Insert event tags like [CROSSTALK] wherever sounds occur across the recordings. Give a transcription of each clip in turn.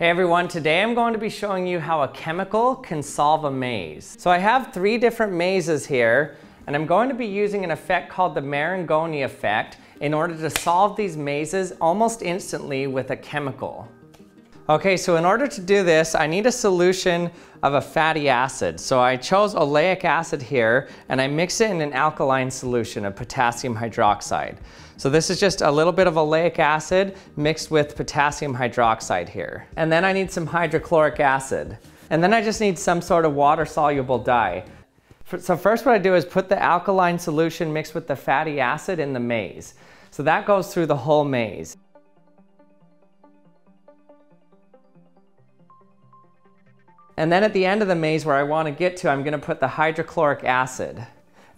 Hey everyone, today I'm going to be showing you how a chemical can solve a maze. So I have three different mazes here, and I'm going to be using an effect called the Marangoni effect in order to solve these mazes almost instantly with a chemical. Okay, so in order to do this, I need a solution of a fatty acid. So I chose oleic acid here, and I mix it in an alkaline solution of potassium hydroxide. So this is just a little bit of oleic acid mixed with potassium hydroxide here. And then I need some hydrochloric acid. And then I just need some sort of water-soluble dye. So first what I do is put the alkaline solution mixed with the fatty acid in the maze. So that goes through the whole maze. And then at the end of the maze where I want to get to, I'm going to put the hydrochloric acid.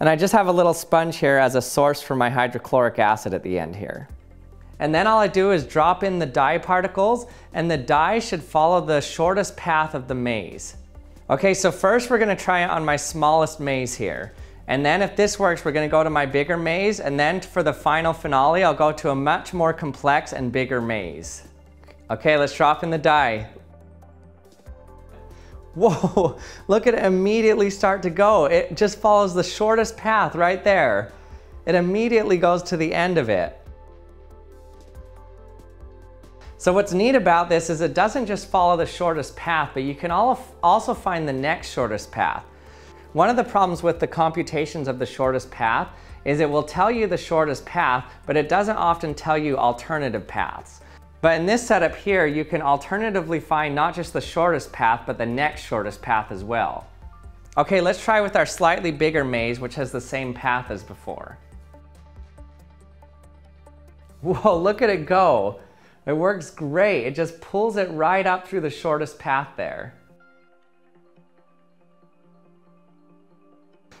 And I just have a little sponge here as a source for my hydrochloric acid at the end here. And then all I do is drop in the dye particles and the dye should follow the shortest path of the maze. Okay, so first we're gonna try it on my smallest maze here. And then if this works, we're gonna go to my bigger maze and then for the final finale, I'll go to a much more complex and bigger maze. Okay, let's drop in the dye. Whoa, [LAUGHS] look at it immediately start to go. It just follows the shortest path right there. It immediately goes to the end of it. So what's neat about this is it doesn't just follow the shortest path, but you can also find the next shortest path. One of the problems with the computations of the shortest path is it will tell you the shortest path, but it doesn't often tell you alternative paths. But in this setup here, you can alternatively find not just the shortest path, but the next shortest path as well. Okay, let's try with our slightly bigger maze, which has the same path as before. Whoa, look at it go. It works great. It just pulls it right up through the shortest path there.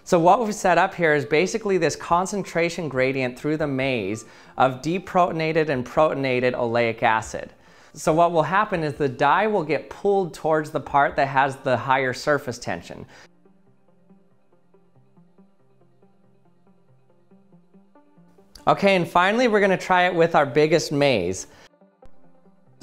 So what we've set up here is basically this concentration gradient through the maze of deprotonated and protonated oleic acid. So what will happen is the dye will get pulled towards the part that has the higher surface tension. Okay, and finally we're gonna try it with our biggest maze.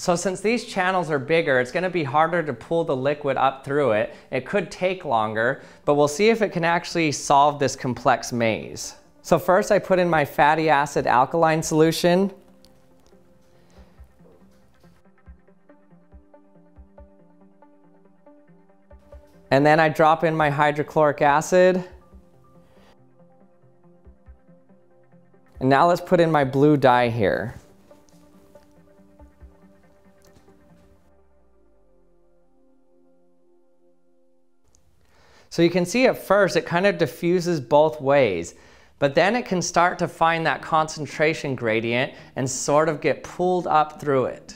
So since these channels are bigger, it's gonna be harder to pull the liquid up through it. It could take longer, but we'll see if it can actually solve this complex maze. So first I put in my fatty acid alkaline solution. And then I drop in my hydrochloric acid. And now let's put in my blue dye here. So you can see at first it kind of diffuses both ways, but then it can start to find that concentration gradient and sort of get pulled up through it.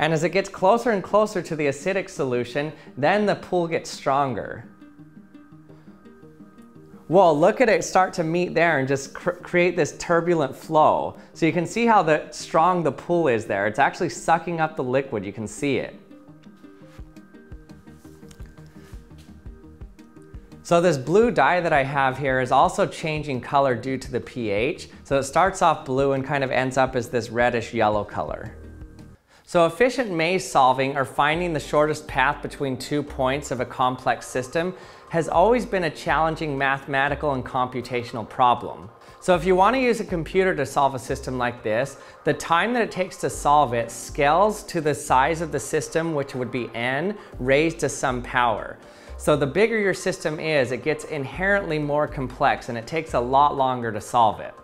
And as it gets closer and closer to the acidic solution, then the pull gets stronger. Whoa, look at it start to meet there and just cr create this turbulent flow. So you can see how the, strong the pull is there. It's actually sucking up the liquid, you can see it. So this blue dye that I have here is also changing color due to the pH. So it starts off blue and kind of ends up as this reddish yellow color. So efficient maze solving or finding the shortest path between two points of a complex system has always been a challenging mathematical and computational problem. So if you want to use a computer to solve a system like this, the time that it takes to solve it scales to the size of the system, which would be n, raised to some power. So the bigger your system is, it gets inherently more complex and it takes a lot longer to solve it.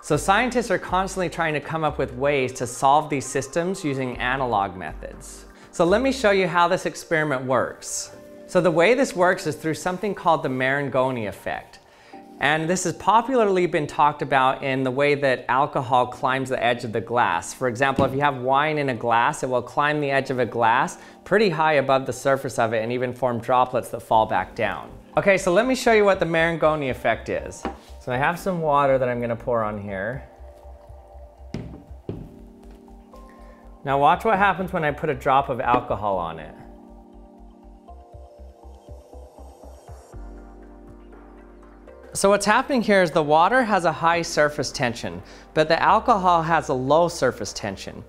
So scientists are constantly trying to come up with ways to solve these systems using analog methods. So let me show you how this experiment works. So the way this works is through something called the Marangoni effect. And this has popularly been talked about in the way that alcohol climbs the edge of the glass. For example, if you have wine in a glass, it will climb the edge of a glass pretty high above the surface of it and even form droplets that fall back down. Okay, so let me show you what the Marangoni effect is. So I have some water that I'm gonna pour on here. Now watch what happens when I put a drop of alcohol on it. So what's happening here is the water has a high surface tension, but the alcohol has a low surface tension.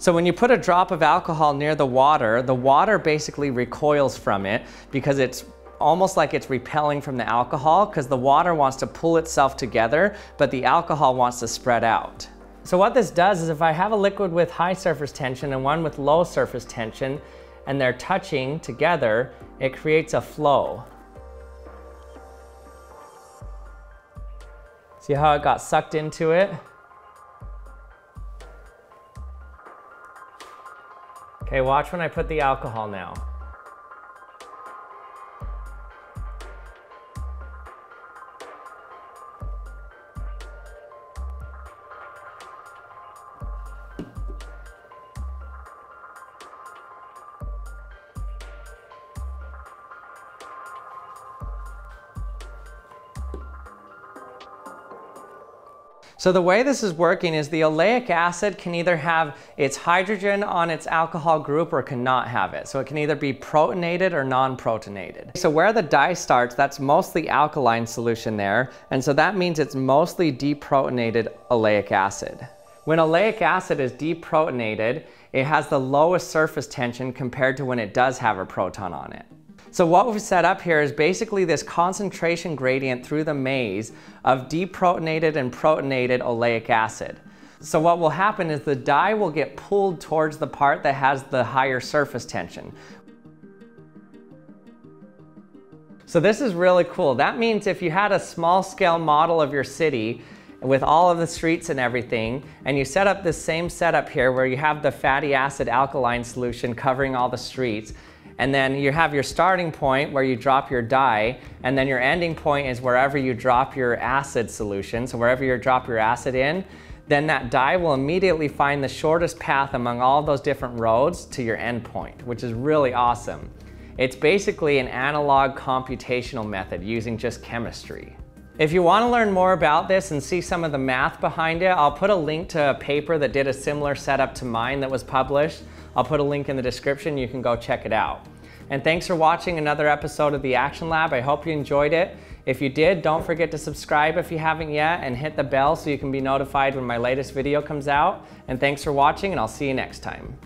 So when you put a drop of alcohol near the water, the water basically recoils from it because it's almost like it's repelling from the alcohol because the water wants to pull itself together, but the alcohol wants to spread out. So what this does is if I have a liquid with high surface tension and one with low surface tension, and they're touching together, it creates a flow. See how it got sucked into it? Okay, watch when I put the alcohol now. So the way this is working is the oleic acid can either have its hydrogen on its alcohol group or cannot have it. So it can either be protonated or non-protonated. So where the dye starts, that's mostly alkaline solution there. And so that means it's mostly deprotonated oleic acid. When oleic acid is deprotonated, it has the lowest surface tension compared to when it does have a proton on it. So what we've set up here is basically this concentration gradient through the maze of deprotonated and protonated oleic acid. So what will happen is the dye will get pulled towards the part that has the higher surface tension. So this is really cool. That means if you had a small scale model of your city with all of the streets and everything, and you set up this same setup here where you have the fatty acid alkaline solution covering all the streets, and then you have your starting point where you drop your dye, and then your ending point is wherever you drop your acid solution. So wherever you drop your acid in, then that dye will immediately find the shortest path among all those different roads to your end point, which is really awesome. It's basically an analog computational method using just chemistry. If you want to learn more about this and see some of the math behind it, I'll put a link to a paper that did a similar setup to mine that was published. I'll put a link in the description. You can go check it out. And thanks for watching another episode of the Action Lab. I hope you enjoyed it. If you did, don't forget to subscribe if you haven't yet and hit the bell so you can be notified when my latest video comes out. And thanks for watching and I'll see you next time.